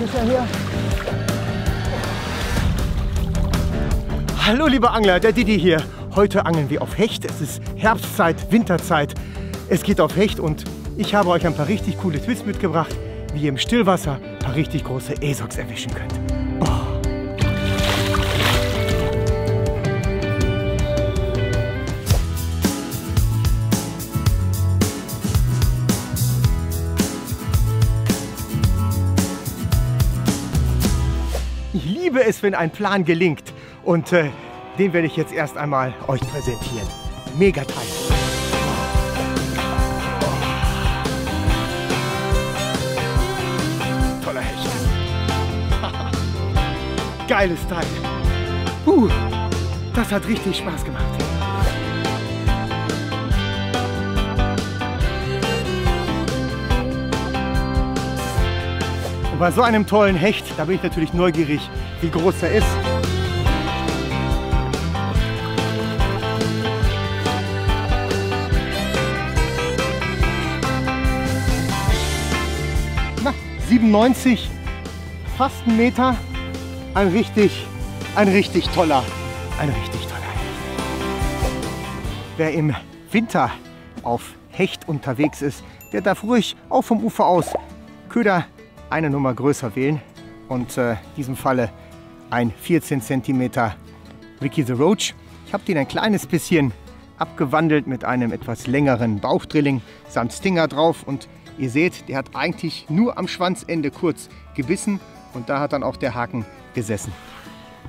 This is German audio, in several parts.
Fischer hier. Hallo liebe Angler, der Didi hier. Heute angeln wir auf Hecht. Es ist Herbstzeit, Winterzeit. Es geht auf Hecht und ich habe euch ein paar richtig coole Twists mitgebracht, wie ihr im Stillwasser ein paar richtig große Esox erwischen könnt. Es, wenn ein Plan gelingt. Und äh, den werde ich jetzt erst einmal euch präsentieren. Mega Teil. Toller Hecht. Geiles Teil. Puh, das hat richtig Spaß gemacht. Bei so einem tollen Hecht, da bin ich natürlich neugierig, wie groß er ist. Na, 97, fast ein Meter. Ein richtig, ein richtig toller, ein richtig toller Hecht. Wer im Winter auf Hecht unterwegs ist, der darf ruhig auch vom Ufer aus Köder eine Nummer größer wählen. Und äh, in diesem Falle ein 14 cm Ricky the Roach. Ich habe den ein kleines bisschen abgewandelt mit einem etwas längeren Bauchdrilling samt Stinger drauf. Und ihr seht, der hat eigentlich nur am Schwanzende kurz gebissen und da hat dann auch der Haken gesessen.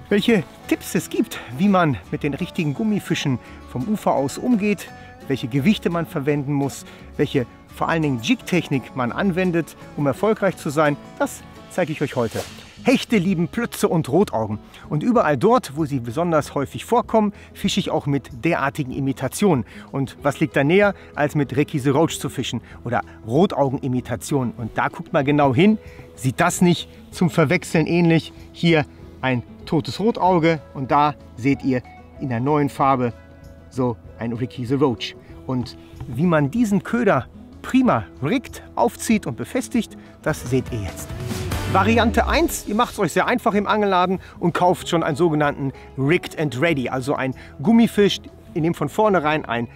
Welche Tipps es gibt, wie man mit den richtigen Gummifischen vom Ufer aus umgeht, welche Gewichte man verwenden muss, welche vor allen Dingen Jig-Technik man anwendet, um erfolgreich zu sein, das zeige ich euch heute. Hechte lieben Plötze und Rotaugen. Und überall dort, wo sie besonders häufig vorkommen, fische ich auch mit derartigen Imitationen. Und was liegt da näher, als mit Rekise Roach zu fischen oder Rotaugenimitationen. Und da guckt mal genau hin, sieht das nicht zum Verwechseln ähnlich? Hier ein totes Rotauge und da seht ihr in der neuen Farbe so ein the Roach. Und wie man diesen Köder prima riggt, aufzieht und befestigt, das seht ihr jetzt. Variante 1, ihr macht es euch sehr einfach im Angelladen und kauft schon einen sogenannten Rigged and Ready, also ein Gummifisch, in dem von vornherein ein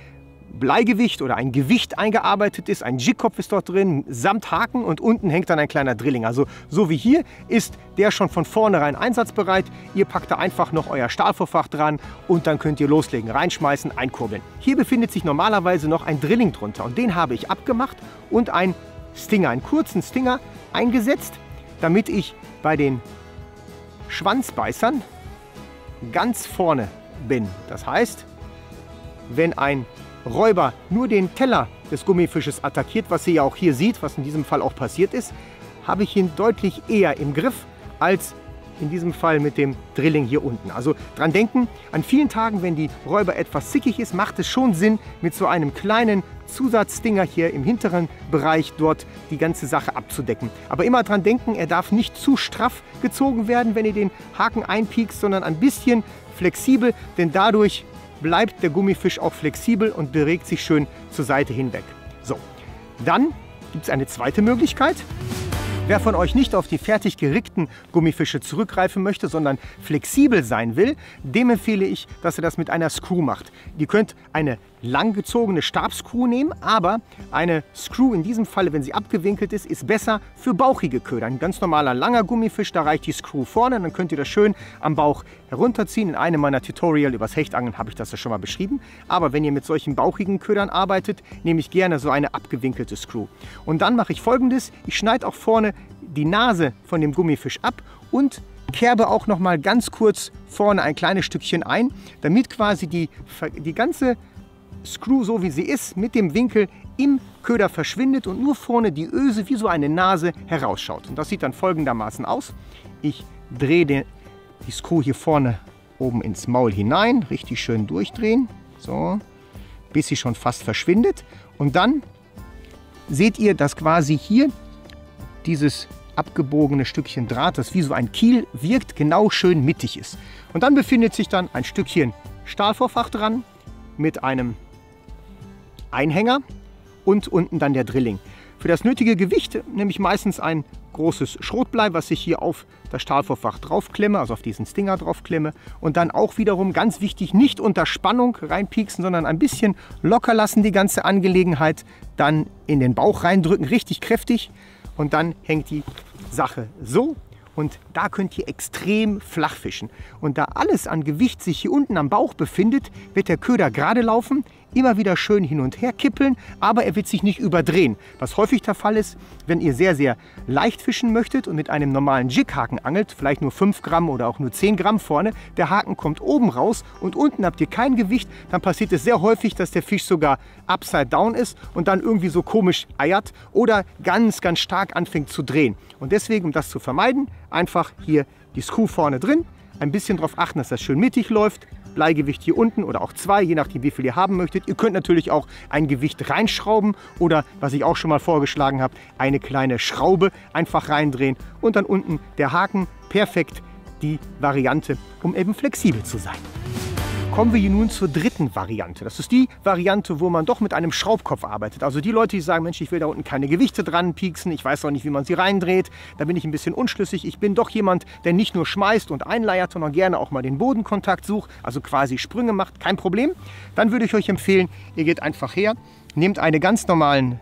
Bleigewicht oder ein Gewicht eingearbeitet ist. Ein Jigkopf ist dort drin, samt Haken und unten hängt dann ein kleiner Drilling. Also so wie hier ist der schon von vornherein einsatzbereit. Ihr packt da einfach noch euer Stahlvorfach dran und dann könnt ihr loslegen, reinschmeißen, einkurbeln. Hier befindet sich normalerweise noch ein Drilling drunter und den habe ich abgemacht und ein Stinger, einen kurzen Stinger eingesetzt, damit ich bei den Schwanzbeißern ganz vorne bin. Das heißt, wenn ein Räuber nur den Teller des Gummifisches attackiert, was ihr ja auch hier seht, was in diesem Fall auch passiert ist, habe ich ihn deutlich eher im Griff als in diesem Fall mit dem Drilling hier unten. Also dran denken, an vielen Tagen, wenn die Räuber etwas zickig ist, macht es schon Sinn, mit so einem kleinen Zusatzdinger hier im hinteren Bereich dort die ganze Sache abzudecken. Aber immer dran denken, er darf nicht zu straff gezogen werden, wenn ihr den Haken einpiekst, sondern ein bisschen flexibel, denn dadurch bleibt der Gummifisch auch flexibel und bewegt sich schön zur Seite hinweg. So, dann gibt es eine zweite Möglichkeit. Wer von euch nicht auf die fertig gerickten Gummifische zurückgreifen möchte, sondern flexibel sein will, dem empfehle ich, dass ihr das mit einer Screw macht. Ihr könnt eine langgezogene Stabscrew nehmen, aber eine Screw in diesem Falle, wenn sie abgewinkelt ist, ist besser für bauchige Köder. Ein ganz normaler langer Gummifisch, da reicht die Screw vorne, dann könnt ihr das schön am Bauch herunterziehen. In einem meiner Tutorial übers Hechtangeln habe ich das ja schon mal beschrieben. Aber wenn ihr mit solchen bauchigen Ködern arbeitet, nehme ich gerne so eine abgewinkelte Screw. Und dann mache ich folgendes, ich schneide auch vorne die Nase von dem Gummifisch ab und kerbe auch noch mal ganz kurz vorne ein kleines Stückchen ein, damit quasi die, die ganze Screw, so wie sie ist, mit dem Winkel im Köder verschwindet und nur vorne die Öse wie so eine Nase herausschaut. Und das sieht dann folgendermaßen aus. Ich drehe die Screw hier vorne oben ins Maul hinein, richtig schön durchdrehen, so, bis sie schon fast verschwindet. Und dann seht ihr, dass quasi hier dieses abgebogene Stückchen Draht, das wie so ein Kiel wirkt, genau schön mittig ist. Und dann befindet sich dann ein Stückchen Stahlvorfach dran mit einem Einhänger und unten dann der Drilling. für das nötige Gewicht nehme ich meistens ein großes Schrotblei, was ich hier auf das Stahlvorfach draufklemme, also auf diesen Stinger draufklemme. Und dann auch wiederum ganz wichtig, nicht unter Spannung reinpieksen, sondern ein bisschen locker lassen die ganze Angelegenheit. Dann in den Bauch reindrücken, richtig kräftig. Und dann hängt die Sache so und da könnt ihr extrem flach fischen. Und da alles an Gewicht sich hier unten am Bauch befindet, wird der Köder gerade laufen immer wieder schön hin und her kippeln, aber er wird sich nicht überdrehen. Was häufig der Fall ist, wenn ihr sehr, sehr leicht fischen möchtet und mit einem normalen Jighaken angelt, vielleicht nur 5 Gramm oder auch nur 10 Gramm vorne, der Haken kommt oben raus und unten habt ihr kein Gewicht, dann passiert es sehr häufig, dass der Fisch sogar upside down ist und dann irgendwie so komisch eiert oder ganz, ganz stark anfängt zu drehen. Und deswegen, um das zu vermeiden, einfach hier die Screw vorne drin, ein bisschen darauf achten, dass das schön mittig läuft, Bleigewicht hier unten oder auch zwei, je nachdem wie viel ihr haben möchtet. Ihr könnt natürlich auch ein Gewicht reinschrauben oder, was ich auch schon mal vorgeschlagen habe, eine kleine Schraube einfach reindrehen und dann unten der Haken. Perfekt die Variante, um eben flexibel zu sein. Kommen wir hier nun zur dritten Variante. Das ist die Variante, wo man doch mit einem Schraubkopf arbeitet. Also die Leute, die sagen, Mensch, ich will da unten keine Gewichte dran pieksen, ich weiß auch nicht, wie man sie reindreht, da bin ich ein bisschen unschlüssig. Ich bin doch jemand, der nicht nur schmeißt und einleiert, sondern gerne auch mal den Bodenkontakt sucht, also quasi Sprünge macht, kein Problem. Dann würde ich euch empfehlen, ihr geht einfach her, nehmt einen ganz normalen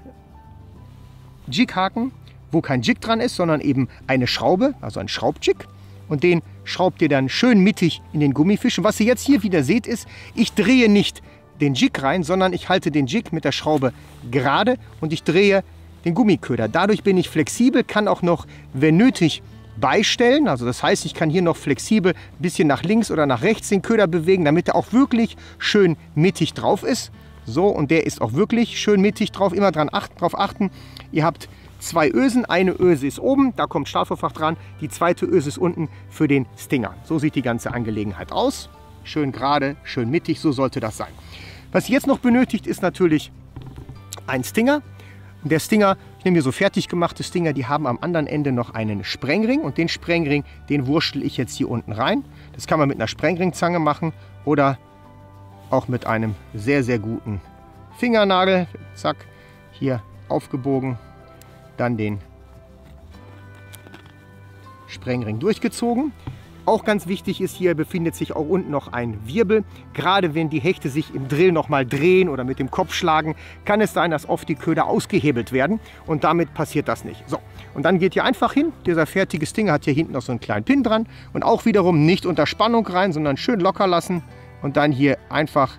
Jighaken, wo kein Jig dran ist, sondern eben eine Schraube, also ein Schraubjig und den schraubt ihr dann schön mittig in den Gummifisch. Und was ihr jetzt hier wieder seht, ist, ich drehe nicht den Jig rein, sondern ich halte den Jig mit der Schraube gerade und ich drehe den Gummiköder. Dadurch bin ich flexibel, kann auch noch, wenn nötig, beistellen. Also das heißt, ich kann hier noch flexibel ein bisschen nach links oder nach rechts den Köder bewegen, damit er auch wirklich schön mittig drauf ist. So, und der ist auch wirklich schön mittig drauf. Immer dran achten, drauf achten. Ihr habt zwei Ösen. Eine Öse ist oben, da kommt Stahlvorfach dran. Die zweite Öse ist unten für den Stinger. So sieht die ganze Angelegenheit aus. Schön gerade, schön mittig, so sollte das sein. Was jetzt noch benötigt, ist natürlich ein Stinger. Der Stinger, ich nehme hier so fertig gemachte Stinger, die haben am anderen Ende noch einen Sprengring und den Sprengring, den wurschtel ich jetzt hier unten rein. Das kann man mit einer Sprengringzange machen oder auch mit einem sehr, sehr guten Fingernagel. Zack, hier aufgebogen, dann den Sprengring durchgezogen. Auch ganz wichtig ist, hier befindet sich auch unten noch ein Wirbel. Gerade wenn die Hechte sich im Drill nochmal drehen oder mit dem Kopf schlagen, kann es sein, dass oft die Köder ausgehebelt werden und damit passiert das nicht. So, und dann geht ihr einfach hin. Dieser fertige Stinger hat hier hinten noch so einen kleinen Pin dran und auch wiederum nicht unter Spannung rein, sondern schön locker lassen und dann hier einfach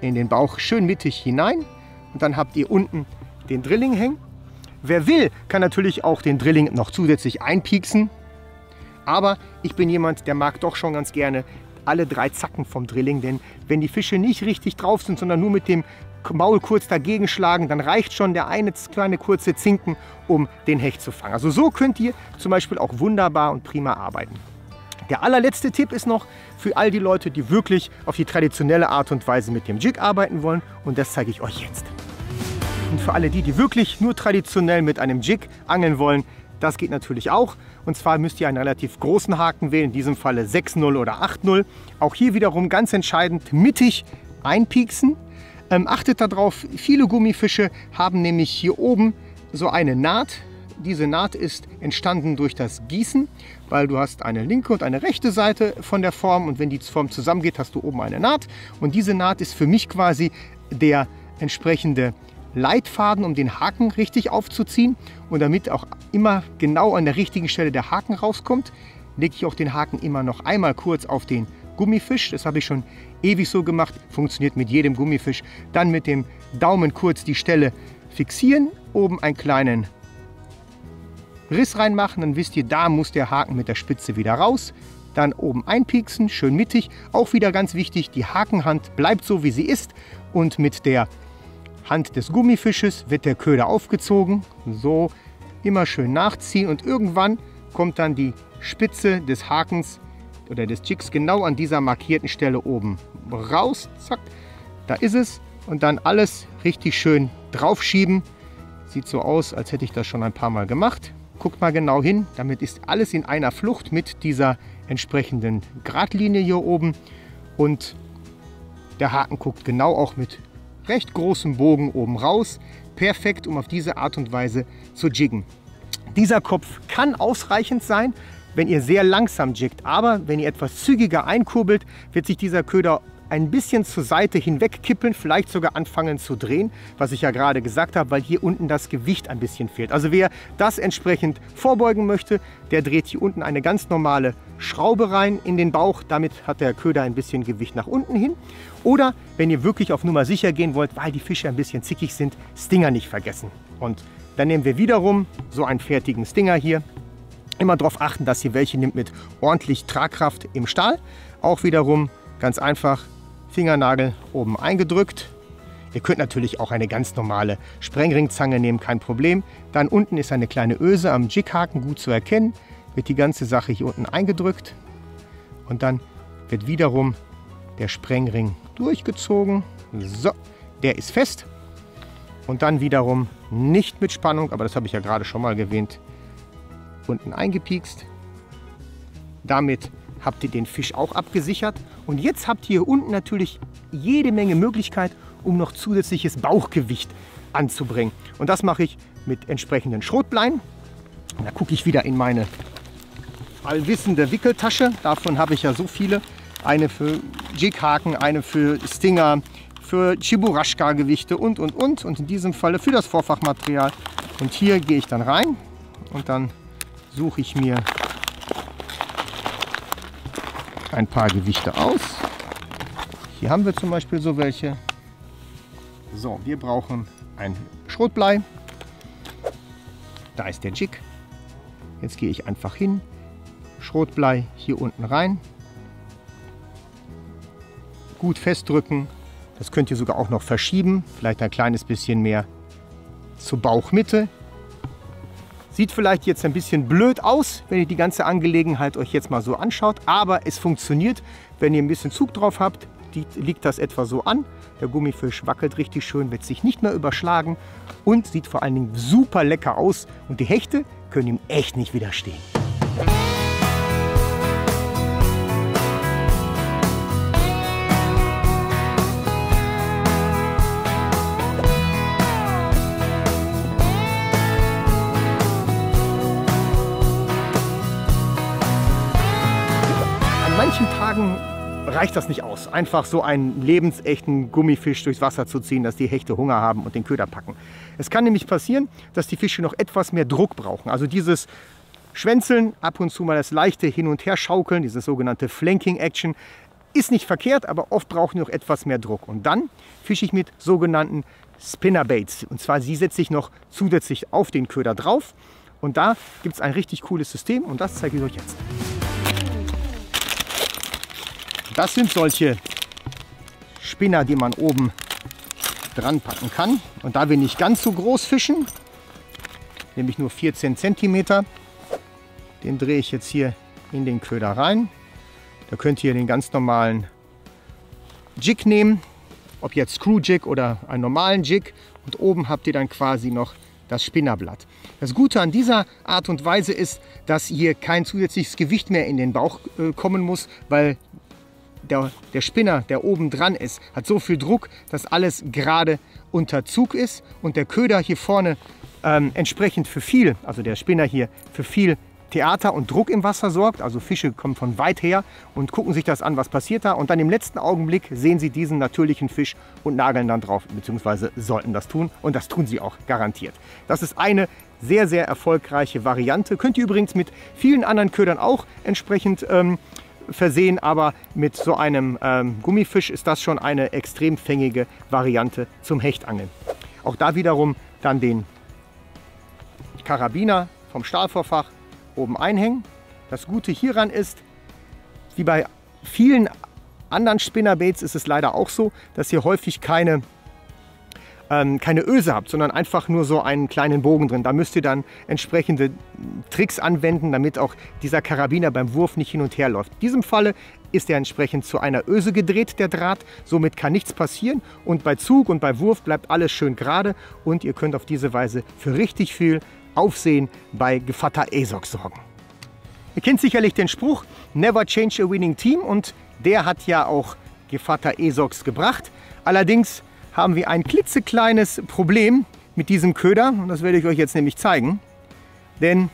in den Bauch schön mittig hinein und dann habt ihr unten den Drilling hängen Wer will, kann natürlich auch den Drilling noch zusätzlich einpieksen. Aber ich bin jemand, der mag doch schon ganz gerne alle drei Zacken vom Drilling. Denn wenn die Fische nicht richtig drauf sind, sondern nur mit dem Maul kurz dagegen schlagen, dann reicht schon der eine kleine kurze Zinken, um den Hecht zu fangen. Also so könnt ihr zum Beispiel auch wunderbar und prima arbeiten. Der allerletzte Tipp ist noch für all die Leute, die wirklich auf die traditionelle Art und Weise mit dem Jig arbeiten wollen. Und das zeige ich euch jetzt. Und für alle die, die wirklich nur traditionell mit einem Jig angeln wollen, das geht natürlich auch. Und zwar müsst ihr einen relativ großen Haken wählen, in diesem Falle 6-0 oder 8-0. Auch hier wiederum ganz entscheidend mittig einpieksen. Ähm, achtet darauf, viele Gummifische haben nämlich hier oben so eine Naht. Diese Naht ist entstanden durch das Gießen, weil du hast eine linke und eine rechte Seite von der Form und wenn die Form zusammengeht, hast du oben eine Naht. Und diese Naht ist für mich quasi der entsprechende Leitfaden, um den Haken richtig aufzuziehen. Und damit auch immer genau an der richtigen Stelle der Haken rauskommt, lege ich auch den Haken immer noch einmal kurz auf den Gummifisch. Das habe ich schon ewig so gemacht, funktioniert mit jedem Gummifisch. Dann mit dem Daumen kurz die Stelle fixieren, oben einen kleinen Riss reinmachen, dann wisst ihr, da muss der Haken mit der Spitze wieder raus. Dann oben einpieksen, schön mittig. Auch wieder ganz wichtig, die Hakenhand bleibt so, wie sie ist. Und mit der Hand des Gummifisches wird der Köder aufgezogen. So immer schön nachziehen und irgendwann kommt dann die Spitze des Hakens oder des Jigs genau an dieser markierten Stelle oben raus. Zack, da ist es. Und dann alles richtig schön draufschieben. Sieht so aus, als hätte ich das schon ein paar Mal gemacht. Guckt mal genau hin, damit ist alles in einer Flucht mit dieser entsprechenden Gradlinie hier oben. Und der Haken guckt genau auch mit recht großen Bogen oben raus. Perfekt, um auf diese Art und Weise zu jiggen. Dieser Kopf kann ausreichend sein, wenn ihr sehr langsam jiggt. Aber wenn ihr etwas zügiger einkurbelt, wird sich dieser Köder ein bisschen zur Seite hinweg kippeln, vielleicht sogar anfangen zu drehen, was ich ja gerade gesagt habe, weil hier unten das Gewicht ein bisschen fehlt. Also wer das entsprechend vorbeugen möchte, der dreht hier unten eine ganz normale Schraube rein in den Bauch. Damit hat der Köder ein bisschen Gewicht nach unten hin. Oder wenn ihr wirklich auf Nummer sicher gehen wollt, weil die Fische ein bisschen zickig sind, Stinger nicht vergessen. Und dann nehmen wir wiederum so einen fertigen Stinger hier. Immer darauf achten, dass ihr welche nimmt mit ordentlich Tragkraft im Stahl. Auch wiederum ganz einfach Fingernagel oben eingedrückt. Ihr könnt natürlich auch eine ganz normale Sprengringzange nehmen, kein Problem. Dann unten ist eine kleine Öse am Jighaken gut zu erkennen. Wird die ganze Sache hier unten eingedrückt und dann wird wiederum der Sprengring durchgezogen. So, der ist fest. Und dann wiederum nicht mit Spannung, aber das habe ich ja gerade schon mal erwähnt, unten eingepiekst. Damit habt ihr den Fisch auch abgesichert. Und jetzt habt ihr hier unten natürlich jede Menge Möglichkeit, um noch zusätzliches Bauchgewicht anzubringen. Und das mache ich mit entsprechenden Schrotbleien. da gucke ich wieder in meine allwissende Wickeltasche. Davon habe ich ja so viele. Eine für Jighaken, eine für Stinger, für Chiburashka-Gewichte und, und, und. Und in diesem Falle für das Vorfachmaterial. Und hier gehe ich dann rein und dann suche ich mir ein paar Gewichte aus. Hier haben wir zum Beispiel so welche. So, wir brauchen ein Schrotblei. Da ist der Jig. Jetzt gehe ich einfach hin, Schrotblei hier unten rein. Gut festdrücken. Das könnt ihr sogar auch noch verschieben. Vielleicht ein kleines bisschen mehr zur Bauchmitte. Sieht vielleicht jetzt ein bisschen blöd aus, wenn ihr die ganze Angelegenheit euch jetzt mal so anschaut, aber es funktioniert. Wenn ihr ein bisschen Zug drauf habt, liegt das etwa so an. Der Gummifisch wackelt richtig schön, wird sich nicht mehr überschlagen und sieht vor allen Dingen super lecker aus. Und die Hechte können ihm echt nicht widerstehen. Tagen reicht das nicht aus, einfach so einen lebensechten Gummifisch durchs Wasser zu ziehen, dass die Hechte Hunger haben und den Köder packen. Es kann nämlich passieren, dass die Fische noch etwas mehr Druck brauchen. Also dieses Schwänzeln, ab und zu mal das leichte Hin- und Herschaukeln, diese sogenannte Flanking Action, ist nicht verkehrt, aber oft brauchen die noch etwas mehr Druck. Und dann fische ich mit sogenannten Spinnerbaits. Und zwar sie setze ich noch zusätzlich auf den Köder drauf. Und da gibt es ein richtig cooles System und das zeige ich euch jetzt. Das sind solche Spinner, die man oben dran packen kann. Und da wir nicht ganz so groß fischen, nämlich nur 14 cm, den drehe ich jetzt hier in den Köder rein. Da könnt ihr den ganz normalen Jig nehmen, ob jetzt Screw Jig oder einen normalen Jig. Und oben habt ihr dann quasi noch das Spinnerblatt. Das Gute an dieser Art und Weise ist, dass hier kein zusätzliches Gewicht mehr in den Bauch äh, kommen muss, weil der, der Spinner, der oben dran ist, hat so viel Druck, dass alles gerade unter Zug ist und der Köder hier vorne ähm, entsprechend für viel, also der Spinner hier, für viel Theater und Druck im Wasser sorgt. Also Fische kommen von weit her und gucken sich das an, was passiert da. Und dann im letzten Augenblick sehen sie diesen natürlichen Fisch und nageln dann drauf, beziehungsweise sollten das tun. Und das tun sie auch garantiert. Das ist eine sehr, sehr erfolgreiche Variante. Könnt ihr übrigens mit vielen anderen Ködern auch entsprechend ähm, versehen, aber mit so einem ähm, Gummifisch ist das schon eine extrem fängige Variante zum Hechtangeln. Auch da wiederum dann den Karabiner vom Stahlvorfach oben einhängen. Das Gute hieran ist, wie bei vielen anderen Spinnerbaits ist es leider auch so, dass ihr häufig keine ähm, keine Öse habt, sondern einfach nur so einen kleinen Bogen drin. Da müsst ihr dann entsprechende Tricks anwenden, damit auch dieser Karabiner beim Wurf nicht hin und her läuft. In diesem Falle ist er entsprechend zu einer Öse gedreht, der Draht. Somit kann nichts passieren und bei Zug und bei Wurf bleibt alles schön gerade und ihr könnt auf diese Weise für richtig viel Aufsehen bei Gevatter ESOC sorgen. Ihr kennt sicherlich den Spruch, never change a winning team und der hat ja auch Gevatter ESOX gebracht. Allerdings haben wir ein klitzekleines Problem mit diesem Köder. Und das werde ich euch jetzt nämlich zeigen. Denn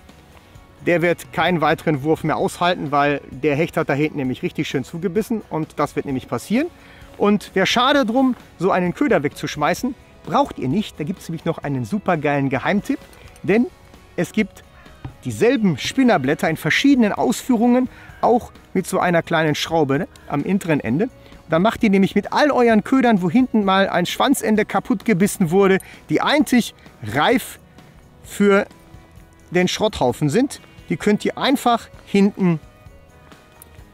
der wird keinen weiteren Wurf mehr aushalten, weil der Hecht hat da hinten nämlich richtig schön zugebissen. Und das wird nämlich passieren. Und wäre schade drum, so einen Köder wegzuschmeißen. Braucht ihr nicht. Da gibt es nämlich noch einen super geilen Geheimtipp. Denn es gibt dieselben Spinnerblätter in verschiedenen Ausführungen, auch mit so einer kleinen Schraube ne, am hinteren Ende. Dann macht ihr nämlich mit all euren Ködern, wo hinten mal ein Schwanzende kaputt gebissen wurde, die einzig reif für den Schrotthaufen sind, die könnt ihr einfach hinten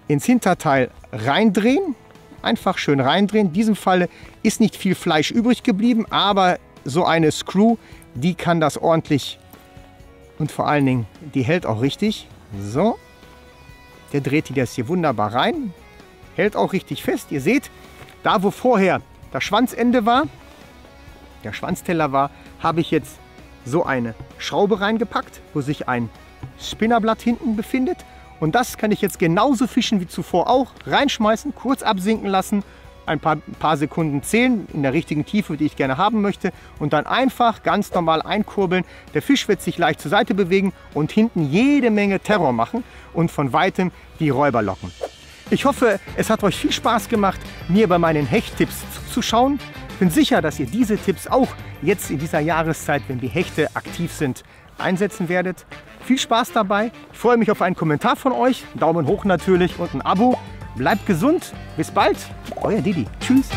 ins Hinterteil reindrehen. Einfach schön reindrehen. In diesem Fall ist nicht viel Fleisch übrig geblieben, aber so eine Screw, die kann das ordentlich und vor allen Dingen, die hält auch richtig. So, der dreht die das hier wunderbar rein hält auch richtig fest. Ihr seht, da wo vorher das Schwanzende war, der Schwanzteller war, habe ich jetzt so eine Schraube reingepackt, wo sich ein Spinnerblatt hinten befindet. Und das kann ich jetzt genauso fischen wie zuvor auch. Reinschmeißen, kurz absinken lassen, ein paar, ein paar Sekunden zählen in der richtigen Tiefe, die ich gerne haben möchte. Und dann einfach ganz normal einkurbeln. Der Fisch wird sich leicht zur Seite bewegen und hinten jede Menge Terror machen und von weitem die Räuber locken. Ich hoffe, es hat euch viel Spaß gemacht, mir bei meinen Hechttipps zuzuschauen. Bin sicher, dass ihr diese Tipps auch jetzt in dieser Jahreszeit, wenn die Hechte aktiv sind, einsetzen werdet. Viel Spaß dabei. Ich freue mich auf einen Kommentar von euch. Daumen hoch natürlich und ein Abo. Bleibt gesund. Bis bald. Euer Didi. Tschüss.